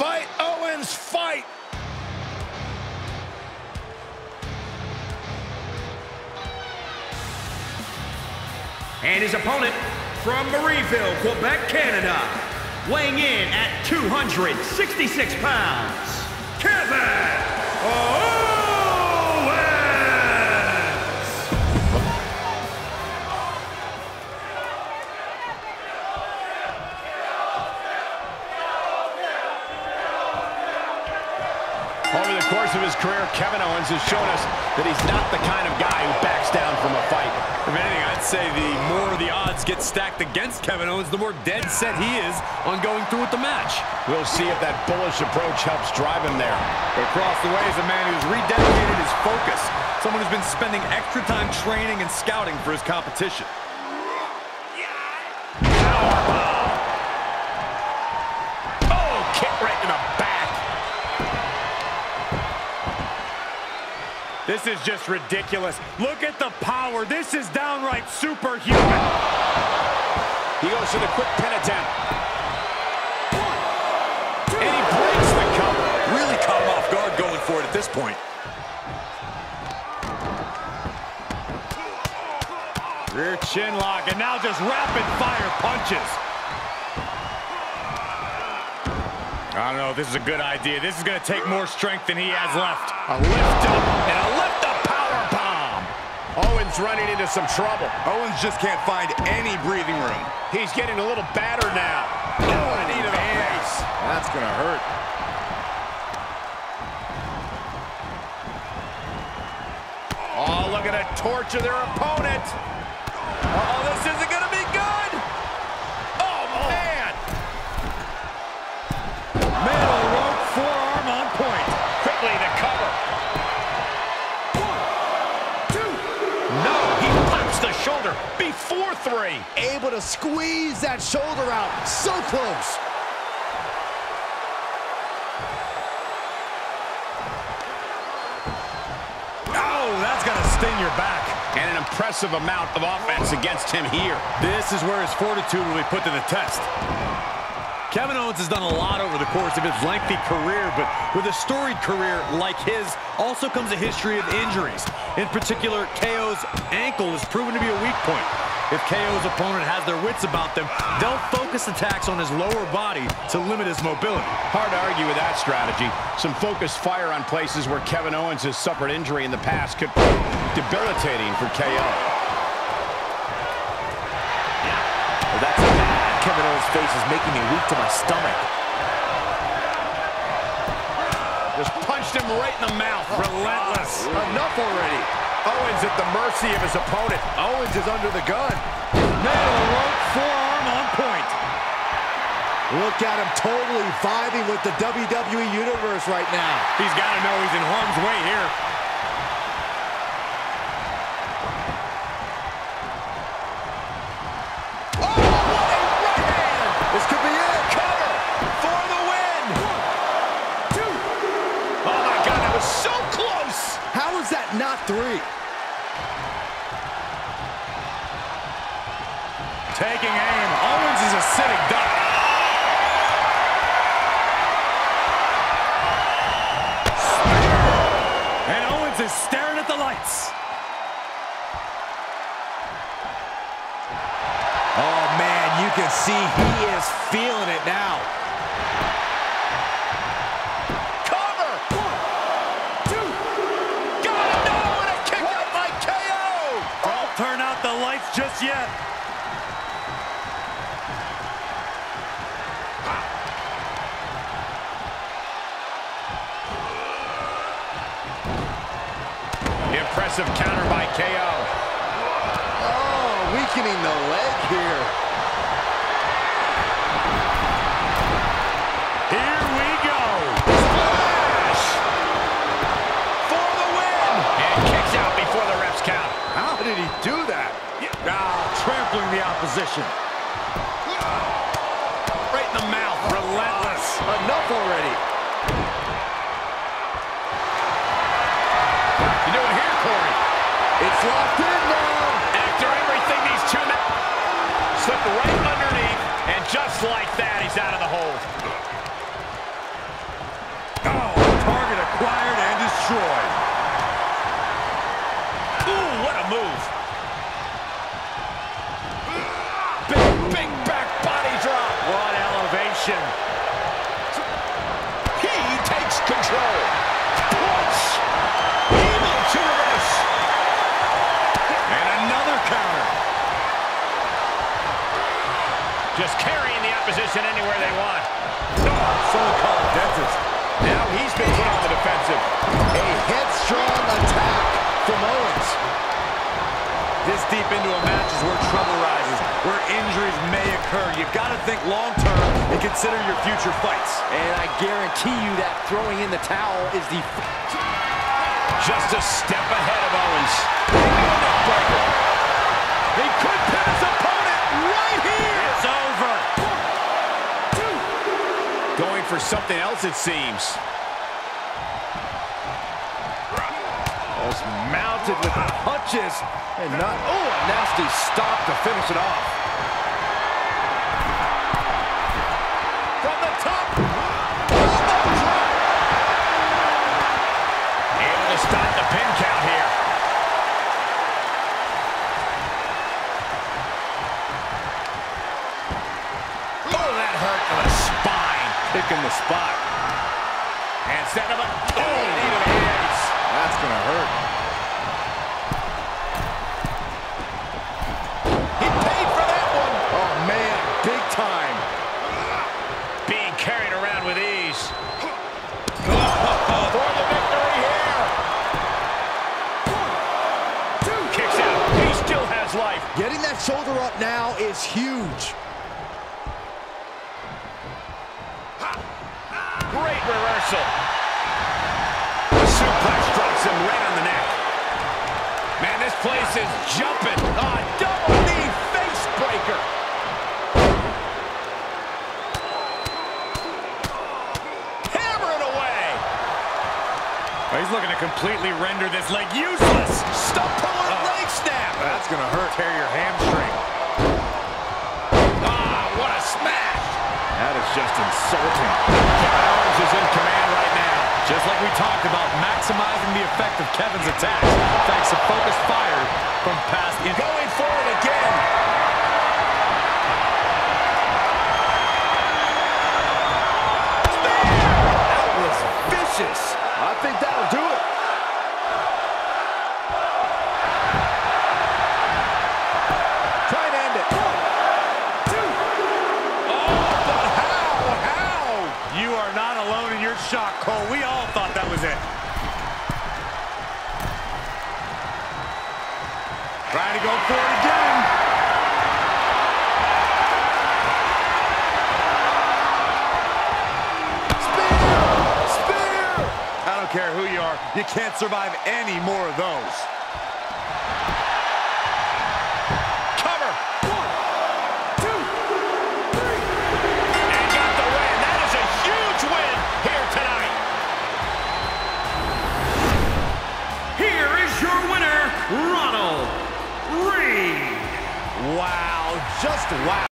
fight, Owens, fight! And his opponent from Marieville, Quebec, Canada, weighing in at 266 pounds, Kevin Over the course of his career, Kevin Owens has shown us that he's not the kind of guy who backs down from a fight. If anything, I'd say the more the odds get stacked against Kevin Owens, the more dead set he is on going through with the match. We'll see if that bullish approach helps drive him there. But across the way is a man who's rededicated his focus. Someone who's been spending extra time training and scouting for his competition. This is just ridiculous. Look at the power. This is downright superhuman. He goes for the quick pin attempt. And he breaks the cover. Really caught him off guard going for it at this point. Rear chin lock, and now just rapid fire punches. I don't know if this is a good idea. This is going to take more strength than he has left. A lift up and a lift up power bomb. Owens running into some trouble. Owens just can't find any breathing room. He's getting a little battered now. Oh, a knee to the face. That's going to hurt. Oh, look at it torture their opponent. Oh, this isn't No, he pops the shoulder before three. Able to squeeze that shoulder out. So close. Oh, that's going to sting your back. And an impressive amount of offense against him here. This is where his fortitude will be put to the test. Kevin Owens has done a lot over the course of his lengthy career, but with a storied career like his also comes a history of injuries. In particular, KO's ankle has proven to be a weak point. If KO's opponent has their wits about them, they'll focus attacks on his lower body to limit his mobility. Hard to argue with that strategy. Some focused fire on places where Kevin Owens has suffered injury in the past could be debilitating for KO. Kevin Owens' face is making me weak to my stomach. Just punched him right in the mouth. Oh, Relentless. Enough already. Owens at the mercy of his opponent. Owens is under the gun. Middle rope forearm on point. Look at him totally vibing with the WWE Universe right now. He's got to know he's in harm's way here. Three? Taking aim. Owens is a sitting duck. Lights just yet. Impressive counter by KO. Oh, weakening the leg here. Here Now oh, trampling the opposition. Right in the mouth. Relentless. Enough already. You know what here, Corey? It's locked in now. After everything these two men Slip right underneath, and just like that, he's out of the hole. Oh, target acquired and destroyed. Just carrying the opposition anywhere they want. Someone call a dentist. Now he's been put on the defensive. A headstrong attack from Owens. This deep into a match is where trouble rises, where injuries may occur. You've got to think long-term and consider your future fights. And I guarantee you that throwing in the towel is the... Just a step ahead of Owens. He could pin his opponent right here. It's over. Going for something else, it seems. Just mounted with punches and not. Oh, a nasty stop to finish it off. The spot. And set him up. Oh, knee to the hands. That's going to hurt. He paid for that one. Oh, man, big time. Being carried around with ease. For the victory here. Kicks out. He still has life. Getting that shoulder up now is huge. Reversal. The suplex drops him right on the neck. Man, this place is jumping. Ah, double knee face breaker. Hammering away. Oh, he's looking to completely render this leg useless. Stump puller leg snap. That's going to hurt. Tear your hamstring. Ah, what a smash. That is just insulting. Owens is in command right now. Just like we talked about, maximizing the effect of Kevin's attacks thanks to focused fire from past in Going for it again. That was vicious. I think that'll do it. Don't care who you are. You can't survive any more of those. Cover. One, two, three. And got the win. That is a huge win here tonight. Here is your winner, Roman Reigns. Wow, just wow.